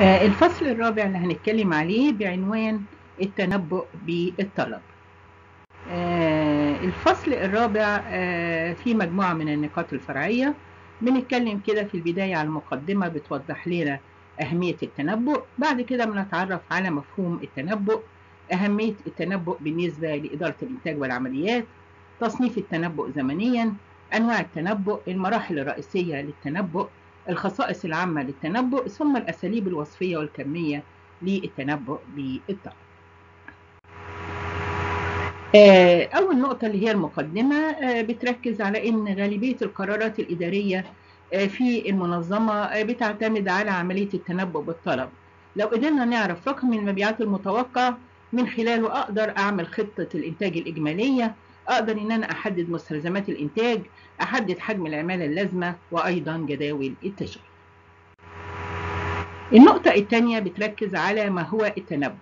آه، الفصل الرابع اللي هنتكلم عليه بعنوان التنبؤ بالطلب. آه، الفصل الرابع آه، فيه مجموعة من النقاط الفرعية. بنتكلم كده في البداية على المقدمة بتوضح لنا أهمية التنبؤ. بعد كده بنتعرف على مفهوم التنبؤ أهمية التنبؤ بالنسبة لإدارة الإنتاج والعمليات تصنيف التنبؤ زمنيا أنواع التنبؤ المراحل الرئيسية للتنبؤ الخصائص العامة للتنبؤ ثم الأساليب الوصفية والكمية للتنبؤ بالطلب أول نقطة اللي هي المقدمة بتركز على أن غالبية القرارات الإدارية في المنظمة بتعتمد على عملية التنبؤ بالطلب. لو قدرنا نعرف رقم المبيعات المتوقع من خلاله أقدر أعمل خطة الإنتاج الإجمالية أقدر إن أنا أحدد مستلزمات الإنتاج أحدد حجم العمالة اللازمة وأيضا جداول التشغيل. النقطة الثانية بتركز على ما هو التنبؤ.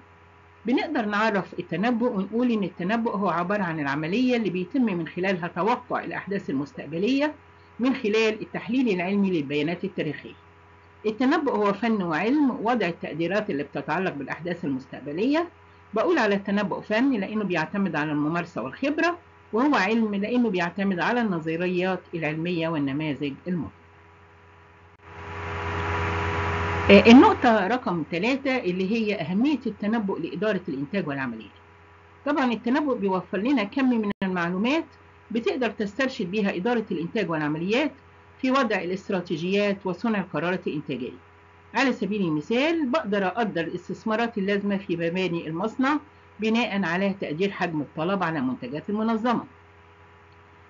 بنقدر نعرف التنبؤ ونقول إن التنبؤ هو عبارة عن العملية اللي بيتم من خلالها توقع الأحداث المستقبلية من خلال التحليل العلمي للبيانات التاريخية. التنبؤ هو فن وعلم وضع التقديرات اللي بتتعلق بالأحداث المستقبلية. بقول على التنبؤ فن لأنه بيعتمد على الممارسة والخبرة. وهو علم لأنه بيعتمد على النظريات العلمية والنماذج المهمة. النقطة رقم ثلاثة اللي هي أهمية التنبؤ لإدارة الإنتاج والعمليات. طبعا التنبؤ بيوفر لنا كم من المعلومات بتقدر تسترشد بها إدارة الإنتاج والعمليات في وضع الاستراتيجيات وصنع القرارات الإنتاجية. على سبيل المثال بقدر أقدر الاستثمارات اللازمة في مباني المصنع بناء على تقدير حجم الطلب على منتجات المنظمة.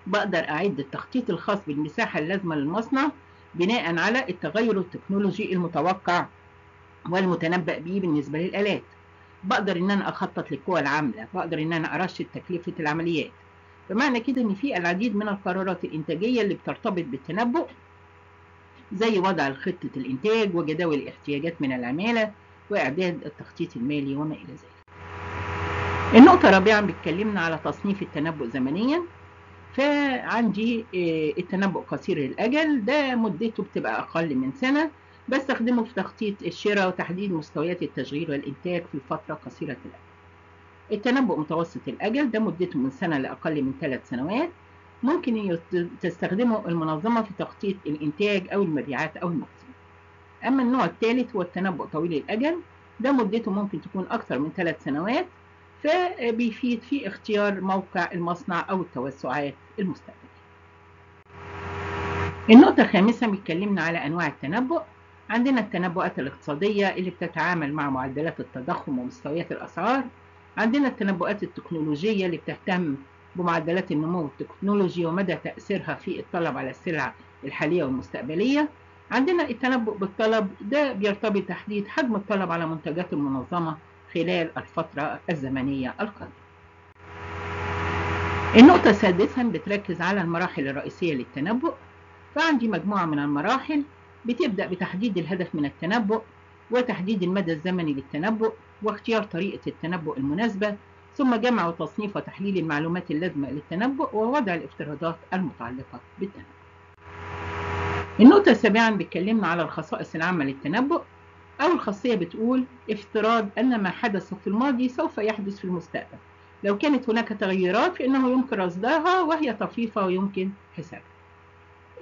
بقدر أعد التخطيط الخاص بالمساحة اللازمة للمصنع بناء على التغير التكنولوجي المتوقع والمتنبأ به بالنسبة للآلات. بقدر إن أنا أخطط للقوى العاملة بقدر إن أنا أرشد تكلفة العمليات. بمعنى كده إن في العديد من القرارات الإنتاجية اللي بترتبط بالتنبؤ زي وضع خطة الإنتاج وجداول الاحتياجات من العمالة وإعداد التخطيط المالي وما إلى ذلك. النقطة رابعا بتكلمنا على تصنيف التنبؤ زمنيا. فعندي التنبؤ قصير الأجل. ده مدته بتبقى أقل من سنة. بستخدمه في تخطيط الشراء وتحديد مستويات التشغيل والإنتاج في فترة قصيرة الأجل. التنبؤ متوسط الأجل ده مدته من سنة لأقل من ثلاث سنوات. ممكن تستخدمه المنظمة في تخطيط الإنتاج أو المبيعات أو المخزون أما النوع الثالث هو التنبؤ طويل الأجل. ده مدته ممكن تكون أكثر من ثلاث سنوات. فبيفيد في اختيار موقع المصنع أو التوسعات المستقبلية. النقطة الخامسة بيتكلمنا على أنواع التنبؤ. عندنا التنبؤات الاقتصادية اللي بتتعامل مع معدلات التضخم ومستويات الأسعار. عندنا التنبؤات التكنولوجية اللي بتهتم بمعدلات النمو التكنولوجي ومدى تأثيرها في الطلب على السلع الحالية والمستقبلية. عندنا التنبؤ بالطلب ده بيرتبط تحديد حجم الطلب على منتجات المنظمة خلال الفترة الزمنية القادمة. النقطة سادسا بتركز على المراحل الرئيسية للتنبؤ فعندي مجموعة من المراحل بتبدأ بتحديد الهدف من التنبؤ وتحديد المدى الزمني للتنبؤ واختيار طريقة التنبؤ المناسبة ثم جمع وتصنيف وتحليل المعلومات اللازمة للتنبؤ ووضع الافتراضات المتعلقة بالتنبؤ. النقطة السابعة بتكلمنا على الخصائص العامة للتنبؤ أول خاصية بتقول افتراض أن ما حدث في الماضي سوف يحدث في المستقبل. لو كانت هناك تغيرات فإنه يمكن رصدها وهي طفيفة ويمكن حسابها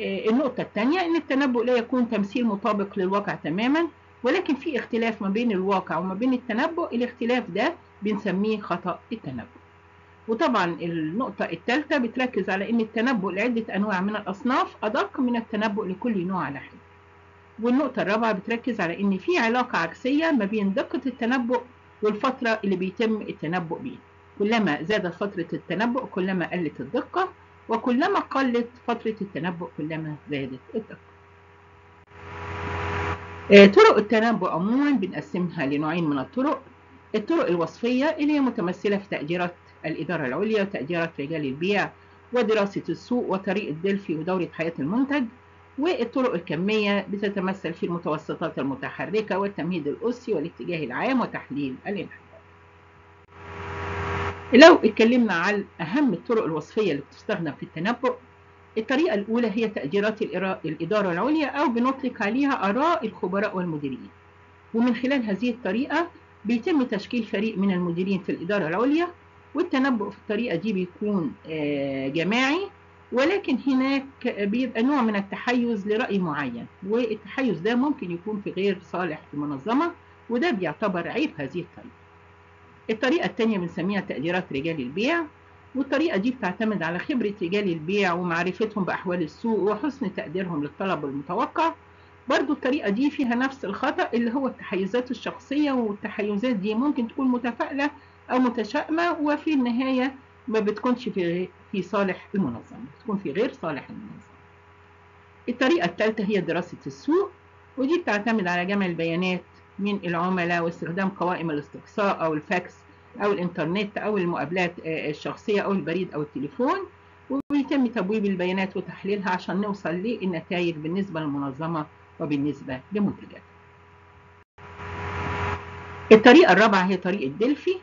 النقطة الثانية أن التنبؤ لا يكون تمثيل مطابق للواقع تماما ولكن في اختلاف ما بين الواقع وما بين التنبؤ الاختلاف ده بنسميه خطأ التنبؤ. وطبعا النقطة الثالثة بتركز على أن التنبؤ لعدة أنواع من الأصناف أدق من التنبؤ لكل نوع على حدة والنقطة الرابعة بتركز على إن في علاقة عكسية ما بين دقة التنبؤ والفترة اللي بيتم التنبؤ بيها. كلما زادت فترة التنبؤ كلما قلت الدقة وكلما قلت فترة التنبؤ كلما زادت الدقة. طرق التنبؤ عموما بنقسمها لنوعين من الطرق. الطرق الوصفية اللي هي متمثلة في تقديرات الإدارة العليا وتقديرات رجال البيع ودراسة السوق وطريقة دلفي ودورة حياة المنتج والطرق الكمية بتتمثل في المتوسطات المتحركة والتمهيد الأسي والاتجاه العام وتحليل الانحدار. لو اتكلمنا عن أهم الطرق الوصفية اللي بتستخدم في التنبؤ الطريقة الأولى هي تقديرات الإدارة العليا أو بنطلق عليها آراء الخبراء والمديرين. ومن خلال هذه الطريقة بيتم تشكيل فريق من المديرين في الإدارة العليا والتنبؤ في الطريقة دي بيكون جماعي ولكن هناك بيبقى نوع من التحيز لرأي معين والتحيز ده ممكن يكون في غير صالح المنظمة وده بيعتبر عيب هذه الطريقة. الطريقة الثانية بنسميها تقديرات رجال البيع والطريقة دي بتعتمد على خبرة رجال البيع ومعرفتهم بأحوال السوق وحسن تقديرهم للطلب المتوقع. برضو الطريقة دي فيها نفس الخطأ اللي هو التحيزات الشخصية والتحيزات دي ممكن تكون متفائلة أو متشائمة وفي النهاية ما بتكونش في في صالح المنظمة بتكون في غير صالح المنظمة الطريقة الثالثة هي دراسة السوق ودي بتعتمد على جمع البيانات من العملاء واستخدام قوائم الاستقصاء أو الفاكس أو الإنترنت أو المقابلات الشخصية أو البريد أو التليفون وبيتم تبويب البيانات وتحليلها عشان نوصل للنتائج بالنسبة للمنظمة وبالنسبة لمنتجاتها. الطريقة الرابعة هي طريقة دلفي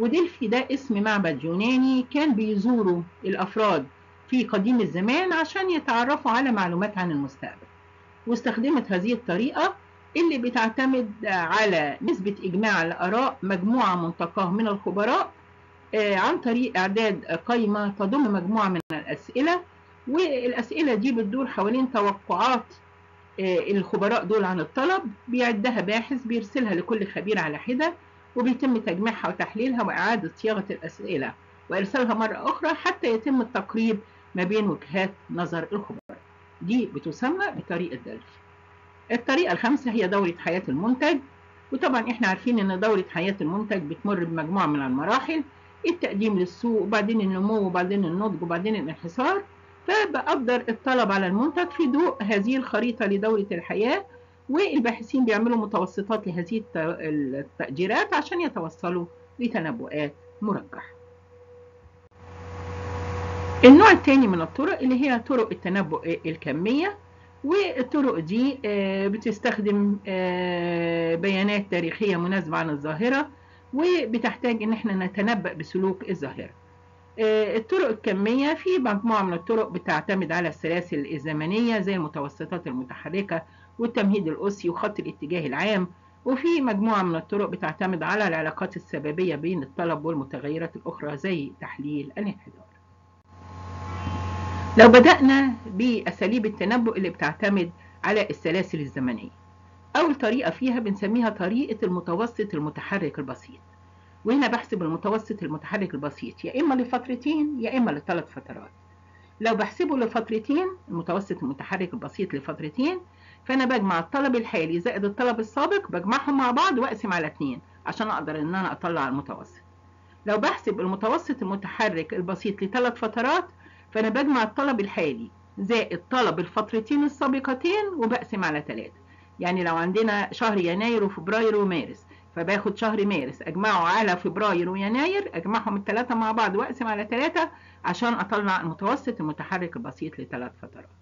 ودلفي ده اسم معبد يوناني كان بيزوره الأفراد في قديم الزمان عشان يتعرفوا على معلومات عن المستقبل. واستخدمت هذه الطريقة اللي بتعتمد على نسبة إجماع الآراء مجموعة منتقاه من الخبراء عن طريق إعداد قائمة تضم مجموعة من الأسئلة والأسئلة دي بتدور حوالين توقعات الخبراء دول عن الطلب بيعدها باحث بيرسلها لكل خبير على حدة وبيتم تجميعها وتحليلها وإعادة صياغة الأسئلة وإرسالها مرة أخرى حتى يتم التقريب ما بين وجهات نظر الخبراء دي بتسمى بطريقة دلفي الطريقة الخامسة هي دورة حياة المنتج. وطبعا إحنا عارفين إن دورة حياة المنتج بتمر بمجموعة من المراحل التقديم للسوق وبعدين النمو وبعدين النضج وبعدين الانحسار فبقدر الطلب على المنتج في ضوء هذه الخريطة لدورة الحياة والباحثين بيعملوا متوسطات لهذه التقديرات عشان يتوصلوا لتنبؤات مرجحة النوع الثاني من الطرق اللي هي طرق التنبؤ الكمية والطرق دي بتستخدم بيانات تاريخية مناسبة عن الظاهرة وبتحتاج إن إحنا نتنبأ بسلوك الظاهرة. الطرق الكمية في مجموعة من الطرق بتعتمد على السلاسل الزمنية زي المتوسطات المتحركة والتمهيد الأسي وخط الاتجاه العام وفي مجموعة من الطرق بتعتمد على العلاقات السببية بين الطلب والمتغيرات الأخرى زي تحليل الانحدار. لو بدأنا بأساليب التنبؤ اللي بتعتمد على السلاسل الزمنية أول طريقة فيها بنسميها طريقة المتوسط المتحرك البسيط. وهنا بحسب المتوسط المتحرك البسيط يا إما لفترتين يا إما لثلاث فترات. لو بحسبه لفترتين المتوسط المتحرك البسيط لفترتين فأنا بجمع الطلب الحالي زائد الطلب السابق بجمعهم مع بعض وأقسم على اتنين عشان أقدر إن أنا أطلع المتوسط. لو بحسب المتوسط المتحرك البسيط لثلاث فترات فأنا بجمع الطلب الحالي زائد طلب الفترتين السابقتين وبقسم على ثلاثة يعني لو عندنا شهر يناير وفبراير ومارس فباخد شهر مارس أجمعه على فبراير ويناير أجمعهم الثلاثه مع بعض وأقسم على ثلاثة عشان أطلع المتوسط المتحرك البسيط لثلاث فترات.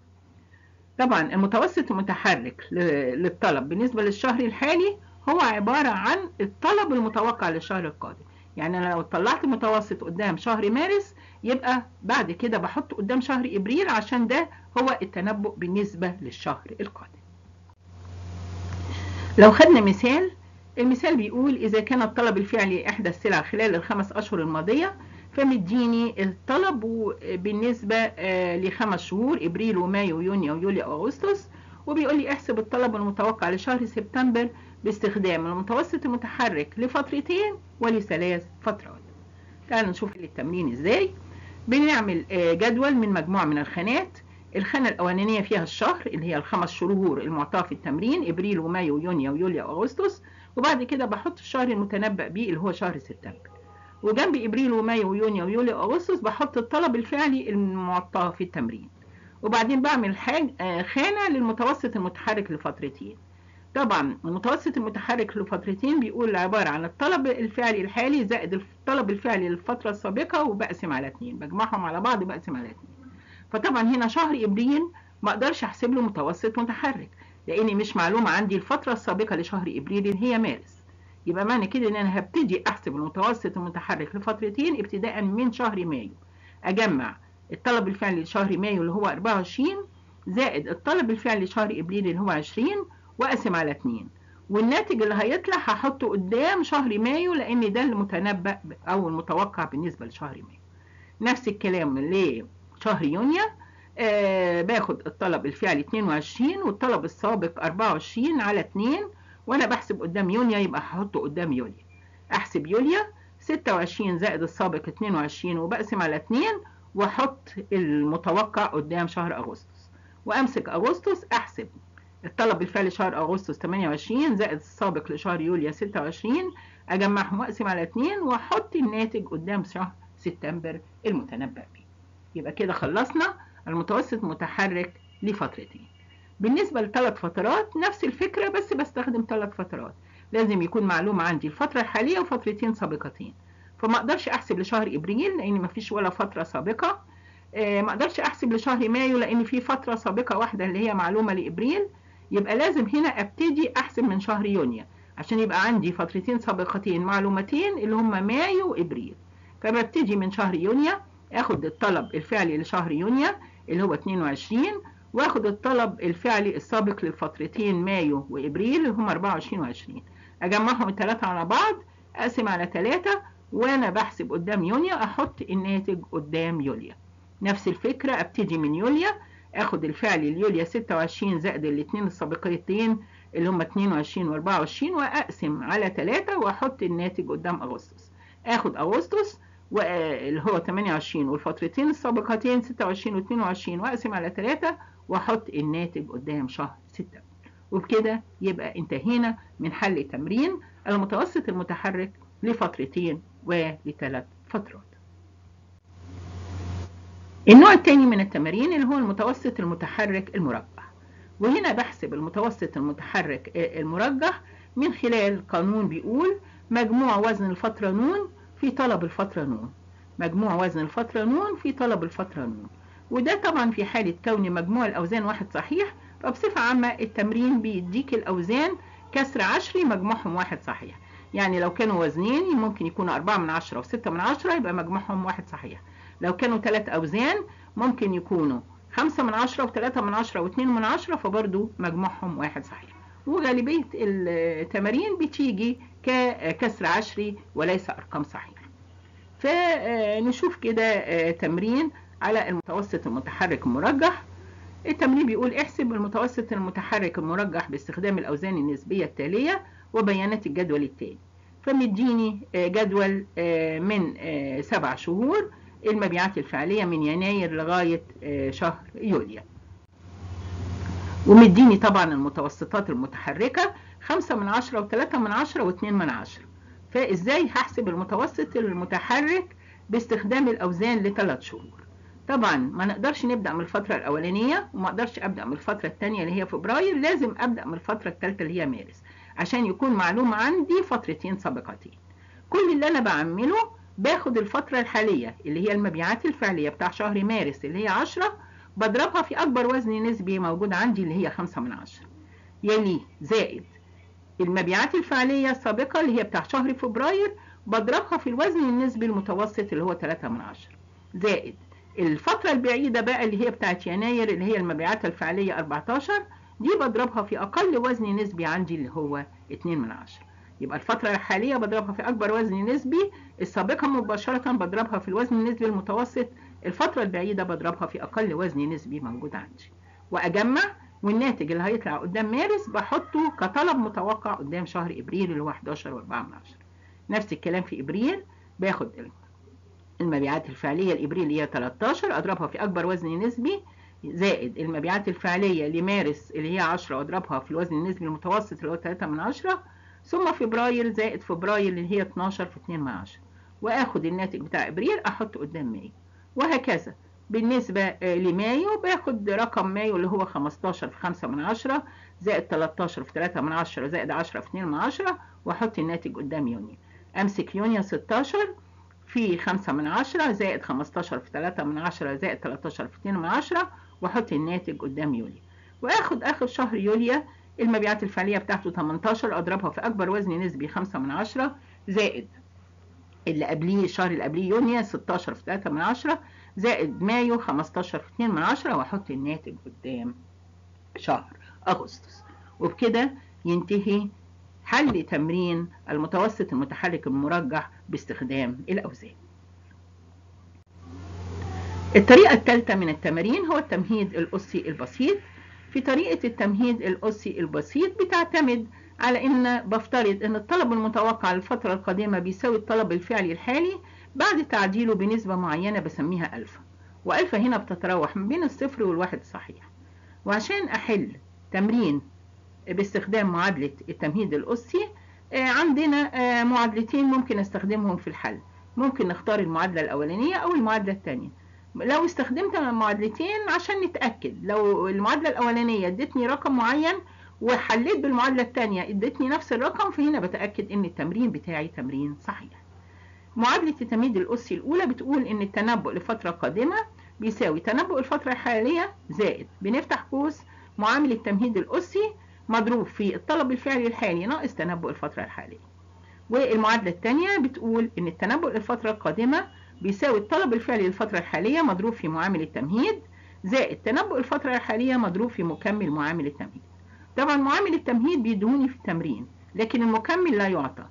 طبعا المتوسط المتحرك للطلب. بالنسبة للشهر الحالي هو عبارة عن الطلب المتوقع للشهر القادم. يعني أنا لو طلعت متوسط قدام شهر مارس يبقى بعد كده بحط قدام شهر إبريل عشان ده هو التنبؤ بالنسبة للشهر القادم. لو خدنا مثال المثال بيقول إذا كان الطلب الفعلي إحدى السلع خلال الخمس أشهر الماضية فمديني الطلب بالنسبة لخمس شهور إبريل ومايو ويونيو ويوليو وأغسطس. وبيقول لي احسب الطلب المتوقع لشهر سبتمبر باستخدام المتوسط المتحرك لفترتين ولثلاث فترات. تعالوا نشوف التمرين إزاي. بنعمل جدول من مجموعة من الخانات. الخانة الأولانية فيها الشهر اللي هي الخمس شهور المعطاة في التمرين إبريل ومايو ويونيو ويوليو وأغسطس. وبعد كده بحط الشهر المتنبأ بيه اللي هو شهر سبتمبر. وجنب إبريل ومايو ويونيو ويوليو واغسطس بحط الطلب الفعلي المعطى في التمرين. وبعدين بعمل حاج خانة للمتوسط المتحرك لفترتين. طبعا المتوسط المتحرك لفترتين بيقول عبارة عن الطلب الفعلي الحالي زائد الطلب الفعلي للفترة السابقة وبقسم على اتنين. بجمعهم على بعض وبقسم على اتنين. فطبعا هنا شهر إبريل ما أقدرش أحسب له متوسط متحرك لأني مش معلومة عندي الفترة السابقة لشهر إبريل هي مارس. يبقى معنى كده إن أنا هبتدي احسب المتوسط المتحرك لفترتين ابتداء من شهر مايو. أجمع الطلب الفعلي لشهر مايو اللي هو 24 زائد الطلب الفعلي لشهر إبريل اللي هو 20 وأقسم على 2 والناتج اللي هيطلع هحطه قدام شهر مايو لأن ده المتنبأ أو المتوقع بالنسبة لشهر مايو. نفس الكلام لشهر يونيو. آه باخد الطلب الفعلي 22 والطلب السابق 24 على 2 وأنا بحسب قدام يونيو يبقى هحطه قدام يوليو أحسب يوليو 26 زائد السابق 22 وبقسم على 2 وأحط المتوقع قدام شهر أغسطس. وأمسك أغسطس أحسب. الطلب الفعلي شهر أغسطس 28 زائد السابق لشهر يوليو 26 أجمعهم وأقسم على 2 وأحط الناتج قدام شهر سبتمبر المتنبأ به يبقى كده خلصنا. المتوسط متحرك لفترتين. بالنسبة لثلاث فترات نفس الفكرة بس بستخدم ثلاث فترات. لازم يكون معلوم عندي الفترة الحالية وفترتين سابقتين. فما أقدرش أحسب لشهر إبريل لأن ما فيش ولا فترة سابقة. آه ما أقدرش أحسب لشهر مايو لأن في فترة سابقة واحدة اللي هي معلومة لإبريل. يبقى لازم هنا أبتدي أحسب من شهر يونيو عشان يبقى عندي فترتين سابقتين معلومتين اللي هم مايو وإبريل. فببتدي من شهر يونيو آخد الطلب الفعلي لشهر يونيو اللي هو 22 واخد الطلب الفعلي السابق للفترتين مايو وإبريل اللي هم 24 و20 أجمعهم الثلاثه على بعض أقسم على 3 وأنا بحسب قدام يونيو أحط الناتج قدام يوليو. نفس الفكرة أبتدي من يوليو آخد الفعلي ليوليو 26 زائد الاثنين السابقتين اللي هم 22 و24 وأقسم على 3 وأحط الناتج قدام أغسطس. آخد أغسطس اللي هو 28 والفترتين السابقتين 26 و22 وأقسم على 3 واحط الناتج قدام شهر 6 وبكده يبقى انتهينا من حل تمرين المتوسط المتحرك لفترتين ولثلاث فترات. النوع الثاني من التمارين اللي هو المتوسط المتحرك المرجح. وهنا بحسب المتوسط المتحرك المرجح من خلال قانون بيقول مجموع وزن الفترة نون في طلب الفترة نون. مجموع وزن الفترة نون في طلب الفترة نون. وده طبعا في حالة كون مجموع الأوزان واحد صحيح فبصفة عامة التمرين بيديك الأوزان كسر عشري مجموعهم واحد صحيح. يعني لو كانوا وزنين ممكن يكونوا أربعة من عشرة وستة من عشرة يبقى مجموعهم واحد صحيح. لو كانوا ثلاث أوزان ممكن يكونوا خمسة من عشرة وثلاثة من عشرة واثنين من عشرة فبرضو مجموعهم واحد صحيح. وغالبية التمارين بتيجي ككسر عشري وليس أرقام صحيحة فنشوف كده تمرين على المتوسط المتحرك المرجح التمرين بيقول احسب المتوسط المتحرك المرجح باستخدام الأوزان النسبية التالية وبيانات الجدول التالي. فمديني جدول من سبع شهور المبيعات الفعلية من يناير لغاية شهر يوليو. ومديني طبعا المتوسطات المتحركة خمسة من عشرة وثلاثة من عشرة واثنين من عشرة. فإزاي هحسب المتوسط المتحرك باستخدام الأوزان لثلاث شهور؟ طبعا ما نقدرش نبدأ من الفترة الأولانية وما أقدرش أبدأ من الفترة الثانية اللي هي فبراير لازم أبدأ من الفترة الثالثة اللي هي مارس عشان يكون معلوم عندي فترتين سابقتين. كل اللي أنا بعمله باخد الفترة الحالية اللي هي المبيعات الفعلية بتاع شهر مارس اللي هي 10 بضربها في أكبر وزن نسبي موجود عندي اللي هي 5 من 10 يلي زائد المبيعات الفعلية السابقة اللي هي بتاع شهر فبراير بضربها في الوزن النسبي المتوسط اللي هو 3 من 10 زائد الفترة البعيدة بقى اللي هي بتاعت يناير اللي هي المبيعات الفعلية 14 دي بضربها في أقل وزن نسبي عندي اللي هو 2 من 10 يبقى الفترة الحالية بضربها في أكبر وزن نسبي السابقة مباشرة بضربها في الوزن النسبي المتوسط الفترة البعيدة بضربها في أقل وزن نسبي موجود عندي. وأجمع والناتج اللي هيطلع قدام مارس بحطه كطلب متوقع قدام شهر إبريل اللي هو 11 و4 من 10 نفس الكلام في إبريل باخد المبيعات الفعلية لإبريل هي 13 أضربها في أكبر وزن نسبي زائد. المبيعات الفعلية لمارس اللي هي 10 وأضربها في الوزن النسبي المتوسط اللي هو 3 من 10 ثم فبراير زائد فبراير اللي هي 12 في 2 من 10 وآخد الناتج بتاع إبريل أحطه قدام مايو. وهكذا. بالنسبة لمايو باخد رقم مايو اللي هو 15 في 5 من 10 زائد 13 في 3 من 10 زائد 10 في 2 من 10 وأحط الناتج قدام يونيو أمسك يونيو 16 في 5 من 10 زائد 15 في 3 من 10 زائد 13 في 2 من 10 واحط الناتج قدام يوليو. وآخد آخر شهر يوليو المبيعات الفعلية بتاعته 18 أضربها في أكبر وزن نسبي 5 من 10 زائد اللي قبليه الشهر اللي قبليه يونيو 16 في 3 من 10 زائد مايو 15 في 2 من 10 واحط الناتج قدام شهر أغسطس. وبكده ينتهي حل تمرين المتوسط المتحرك المرجح باستخدام الأوزان. الطريقة الثالثة من التمارين هو التمهيد الأسي البسيط. في طريقة التمهيد الأسي البسيط بتعتمد على أن بفترض أن الطلب المتوقع للفترة القادمة بيساوي الطلب الفعلي الحالي بعد تعديله بنسبة معينة بسميها ألفا. وألفا هنا بتتراوح من بين الصفر والواحد الصحيح وعشان أحل تمرين باستخدام معادلة التمهيد الأسي عندنا معادلتين ممكن استخدمهم في الحل. ممكن نختار المعادلة الأولانية أو المعادلة الثانية. لو استخدمت معادلتين عشان نتأكد. لو المعادلة الأولانية ادتني رقم معين وحليت بالمعادلة الثانية ادتني نفس الرقم فهنا بتأكد إن التمرين بتاعي تمرين صحيح. معادلة التمهيد الأسي الأولى بتقول إن التنبؤ لفترة قادمة بيساوي تنبؤ الفترة الحالية زائد. بنفتح قوس معامل التمهيد الأسي مضروب في الطلب الفعلي الحالي ناقص تنبؤ الفترة الحالية. والمعادلة الثانية بتقول إن التنبؤ للفترة القادمة بيساوي الطلب الفعلي للفترة الحالية مضروب في معامل التمهيد زائد تنبؤ الفترة الحالية مضروب في مكمل معامل التمهيد. طبعا معامل التمهيد بيدوني في التمرين لكن المكمل لا يعطى.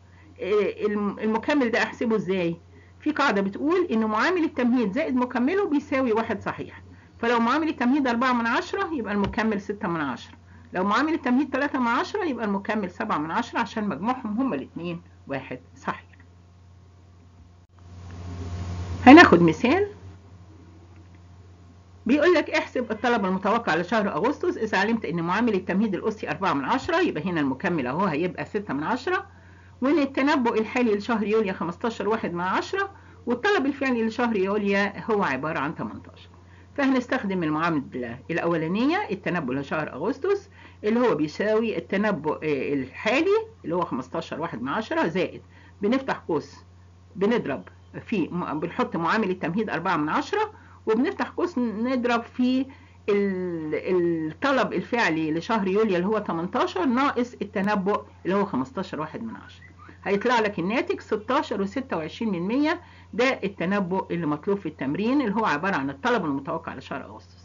المكمل ده أحسبه إزاي؟ في قاعدة بتقول إن معامل التمهيد زائد مكمله بيساوي واحد صحيح. فلو معامل التمهيد أربعة من عشرة يبقى المكمل ستة من عشرة. لو معامل التمهيد تلاتة من عشرة يبقى المكمل سبعة من عشرة عشان مجموعهم هما الاتنين. واحد. صحيح. هناخد مثال. بيقول لك احسب الطلب المتوقع لشهر أغسطس. إذا علمت إن معامل التمهيد الأسي 4 من 10 يبقى هنا المكمل أهو هيبقى 6 من 10 وإن التنبؤ الحالي لشهر يوليو 15 واحد من 10 والطلب الفعلي لشهر يوليو هو عبارة عن 18 فهنستخدم المعاملة الأولانية التنبؤ لشهر أغسطس. اللي هو بيساوي التنبؤ الحالي اللي هو 15 واحد من 10 زائد. بنفتح قوس بنضرب في بنحط معامل التمهيد 4 من 10 وبنفتح قوس نضرب في الطلب الفعلي لشهر يوليو اللي هو 18 ناقص التنبؤ اللي هو 15 واحد من 10 هيطلع لك الناتج 16 و26 من 100 ده التنبؤ اللي مطلوب في التمرين اللي هو عبارة عن الطلب المتوقع لشهر أغسطس.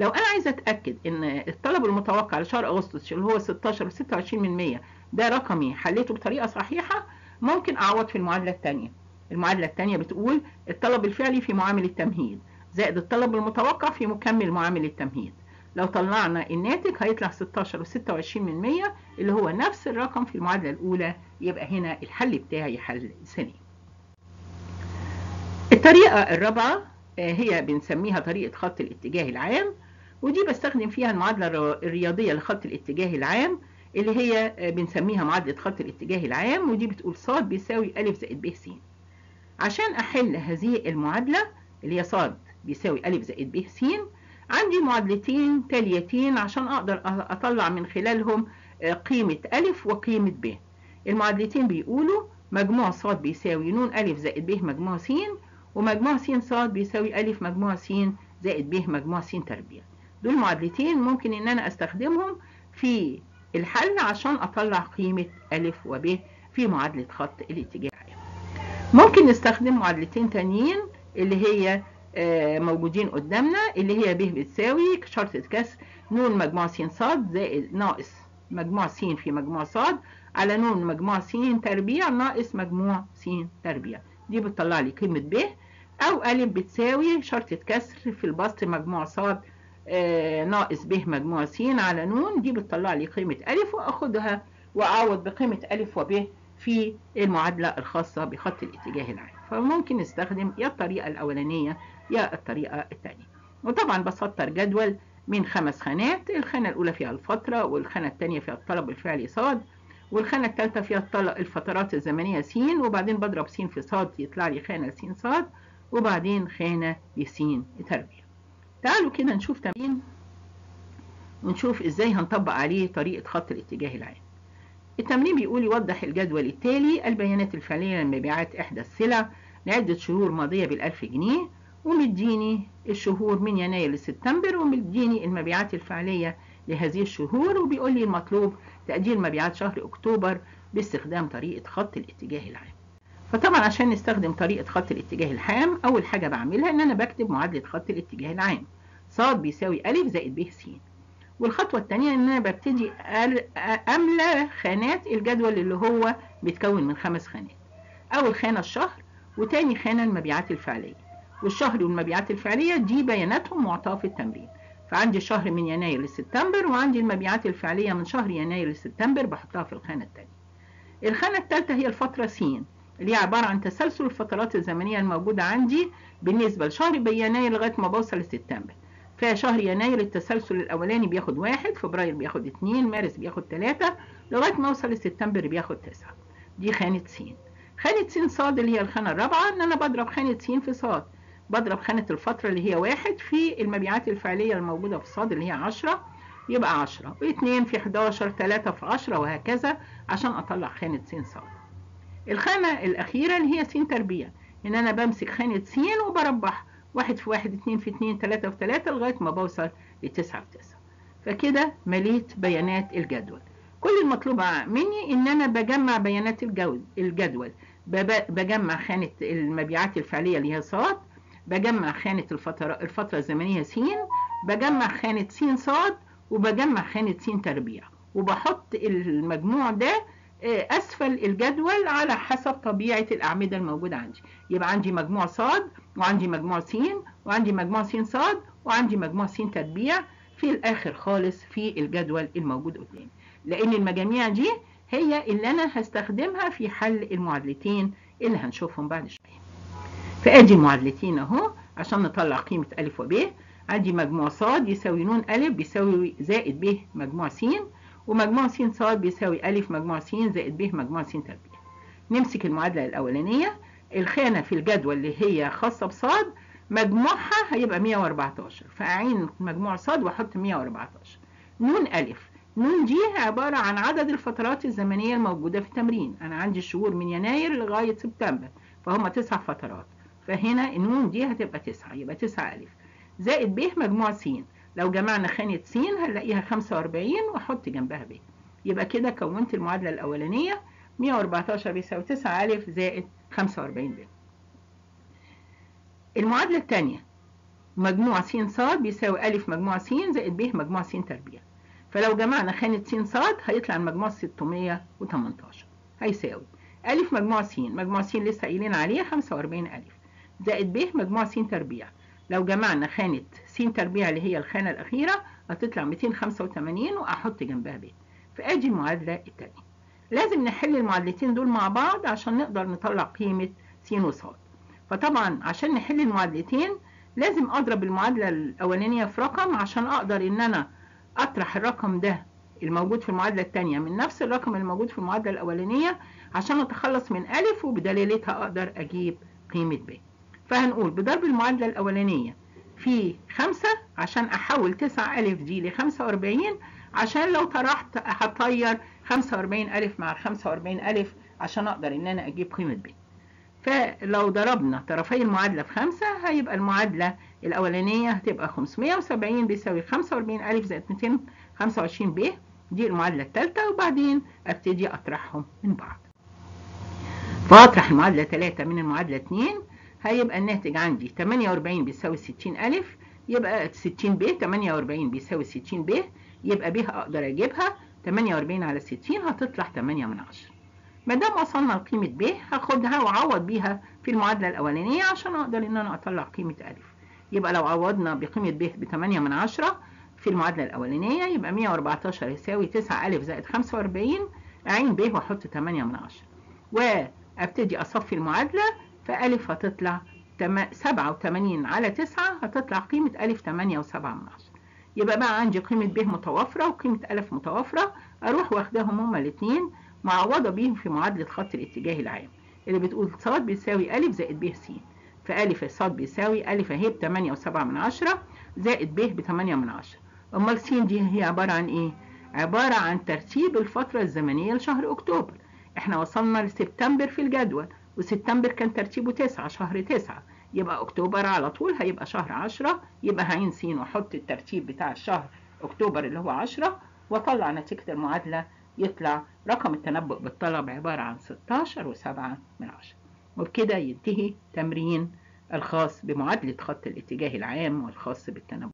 لو أنا عايزة أتأكد إن الطلب المتوقع لشهر أغسطس اللي هو 16 و26 من 100 ده رقمي حليته بطريقة صحيحة ممكن أعوض في المعادلة الثانية المعادلة الثانية بتقول الطلب الفعلي في معامل التمهيد زائد الطلب المتوقع في مكمل معامل التمهيد. لو طلعنا الناتج هيطلع 16 و26 من 100 اللي هو نفس الرقم في المعادلة الأولى يبقى هنا الحل بتاعي حل سليم الطريقة الرابعة هي بنسميها طريقة خط الاتجاه العام. ودي بستخدم فيها المعادلة الرياضية لخط الاتجاه العام اللي هي بنسميها معادلة خط الاتجاه العام ودي بتقول ص بيساوي أ زائد ب س. عشان أحل هذه المعادلة اللي هي ص بيساوي أ زائد ب س عندي معادلتين تاليتين عشان أقدر أطلع من خلالهم قيمة أ وقيمة ب. المعادلتين بيقولوا مجموع ص بيساوي ن أ زائد ب مجموع س ومجموع س ص بيساوي أ مجموع س زائد ب مجموع س تربيع. دول معادلتين ممكن إن أنا أستخدمهم في الحل عشان أطلع قيمة أ وب في معادلة خط الاتجاه. ممكن نستخدم معادلتين تانيين اللي هي موجودين قدامنا اللي هي ب بتساوي شرطة كسر ن مجموع س ص زائد ناقص مجموع س في مجموع ص على ن مجموع س تربيع ناقص مجموع س تربيع. دي بتطلع لي قيمة ب أو أ بتساوي شرطة كسر في البسط مجموع ص ناقص ب مجموع س على ن دي بتطلع لي قيمة أ وأخدها وأعوض بقيمة أ وب في المعادلة الخاصة بخط الاتجاه العام. فممكن نستخدم يا الطريقة الأولانية يا الطريقة الثانية. وطبعا بسطر جدول من خمس خانات الخانة الأولى فيها الفترة والخانة الثانية فيها الطلب الفعلي ص والخانة الثالثة فيها الفترات الزمنية س وبعدين بضرب س في ص يطلع لي خانة س ص وبعدين خانة لس تربيع. تعالوا كده نشوف تمرين ونشوف إزاي هنطبق عليه طريقة خط الاتجاه العام. التمرين بيقول يوضح الجدول التالي البيانات الفعلية لمبيعات إحدى السلع لعدة شهور ماضية بالألف جنيه ومديني الشهور من يناير لسبتمبر ومديني المبيعات الفعلية لهذه الشهور وبيقول لي المطلوب تأجيل مبيعات شهر أكتوبر باستخدام طريقة خط الاتجاه العام. فطبعا عشان نستخدم طريقة خط الاتجاه العام أول حاجة بعملها إن أنا بكتب معادلة خط الاتجاه العام. ص بيساوي أ زائد ب س. والخطوة التانية إن أنا ببتدي أملى خانات الجدول اللي هو بيتكون من خمس خانات. أول خانة الشهر وتاني خانة المبيعات الفعلية. والشهر والمبيعات الفعلية دي بياناتهم معطاة في التمرين. فعندي شهر من يناير لسبتمبر وعندي المبيعات الفعلية من شهر يناير لسبتمبر بحطها في الخانة التانية. الخانة التالتة هي الفترة س. اللي هي عبارة عن تسلسل الفترات الزمنية الموجودة عندي بالنسبة لشهر يناير لغاية ما بوصل لسبتمبر. فشهر يناير التسلسل الأولاني بياخد واحد فبراير بياخد اتنين مارس بياخد تلاتة لغاية ما أوصل لسبتمبر بياخد تسعة. دي خانة س خانة س صاد اللي هي الخانة الرابعة إن أنا بضرب خانة س في صاد. بضرب خانة الفترة اللي هي واحد في المبيعات الفعلية الموجودة في صاد اللي هي عشرة يبقى عشرة. واتنين في حداشر تلاتة في عشرة وهكذا عشان أطلع خانة س صاد. الخانة الأخيرة اللي هي س تربيع إن أنا بمسك خانة س وبربعها واحد في واحد اتنين في اتنين تلاتة في تلاتة لغاية ما بوصل لتسعة في تسعة. فكده مليت بيانات الجدول. كل المطلوب مني إن أنا بجمع بيانات الجدول. بجمع خانة المبيعات الفعلية اللي هي صاد بجمع خانة الفترة, الفترة الزمنية س بجمع خانة س صاد وبجمع خانة س تربيع. وبحط المجموع ده أسفل الجدول على حسب طبيعة الأعمدة الموجودة عندي. يبقى عندي مجموع صاد وعندي مجموع س وعندي مجموع س صاد وعندي مجموع س تربيع في الآخر خالص في الجدول الموجود قدامي. لأن المجاميع دي هي اللي أنا هستخدمها في حل المعادلتين اللي هنشوفهم بعد شوية. فأدي المعادلتين أهو عشان نطلع قيمة أ وب. عندي مجموع ص يساوي ن أ بيساوي زائد ب مجموع س ومجموع س ص بيساوي أ مجموع س زائد ب مجموع س تربيع. نمسك المعادلة الأولانية الخانة في الجدول اللي هي خاصة بصاد مجموعها هيبقى 114 فأعين مجموع صاد وأحط 114 ن أ ن دي عبارة عن عدد الفترات الزمنية الموجودة في التمرين. أنا عندي الشهور من يناير لغاية سبتمبر فهم تسع فترات. فهنا النون دي هتبقى تسعة يبقى تسعة ألف زائد ب مجموع س لو جمعنا خانة س هنلاقيها 45 وأحط جنبها ب. يبقى كده كونت المعادلة الأولانية 114 بيساوي 9 ألف زائد 45 ب. المعادلة الثانية مجموع س ص بيساوي أ مجموع س زائد ب مجموع س تربيع. فلو جمعنا خانة س ص هيطلع المجموع 618 هيساوي أ مجموع س مجموع س لسه قايلين عليه 45 ألف زائد ب مجموع س تربيع. لو جمعنا خانة س تربيع اللي هي الخانة الأخيرة هتطلع 285 وأحط جنبها ب فأدي المعادلة التانية. لازم نحل المعادلتين دول مع بعض عشان نقدر نطلع قيمة س وص فطبعا عشان نحل المعادلتين لازم أضرب المعادلة الأولانية في رقم عشان أقدر إن أنا أطرح الرقم ده الموجود في المعادلة التانية من نفس الرقم الموجود في المعادلة الأولانية عشان أتخلص من أ وبدلالتها أقدر أجيب قيمة ب فهنقول بضرب المعادلة الأولانية في خمسة عشان أحول تسعة ألف دي لخمسة وأربعين عشان لو طرحت هطير خمسة وأربعين ألف مع الخمسة وأربعين ألف عشان أقدر إن أنا أجيب قيمة ب فلو ضربنا طرفي المعادلة في خمسة هيبقى المعادلة الأولانية هتبقى 570 بيساوي 45 ألف زائد 225 ب. دي المعادلة الثالثة وبعدين أبتدي أطرحهم من بعض. فأطرح المعادلة 3 من المعادلة 2 هيبقى الناتج عندي 48 بيساوي 60 ألف يبقى 60 ب 48 بيساوي 60 ب يبقى ب أقدر أجيبها 48 على 60 هتطلع 8 من 10 ما دام وصلنا لقيمة ب هاخدها وأعوض بيها في المعادلة الأولانية عشان أقدر إن أنا أطلع قيمة أ يبقى لو عوضنا بقيمة ب ب 8 من 10 في المعادلة الأولانية يبقى 114 يساوي 9 ألف زائد 45 أعين ب وأحط 8 من 10 وأبتدي أصفي المعادلة فألف هتطلع 87 على 9 هتطلع قيمة أ 8 و7 من 10 يبقى بقى عندي قيمة ب متوفرة وقيمة أ متوفرة أروح واخداهم هما الاتنين معوضة بيهم في معادلة خط الاتجاه العام. اللي بتقول ص بيساوي أ زائد ب س. فأ ص بيساوي أ أهي ب 8 و7 من 10 زائد ب ب 8 من 10 أمال س دي هي عبارة عن إيه؟ عبارة عن ترتيب الفترة الزمنية لشهر أكتوبر. إحنا وصلنا لسبتمبر في الجدول. وسبتمبر كان ترتيبه 9 شهر 9 يبقى أكتوبر على طول هيبقى شهر 10 يبقى هعين س وأحط الترتيب بتاع الشهر أكتوبر اللي هو 10 وأطلع نتيجة المعادلة يطلع رقم التنبؤ بالطلب عبارة عن 16 و7 من 10 وبكده ينتهي تمرين الخاص بمعادلة خط الاتجاه العام والخاص بالتنبؤ.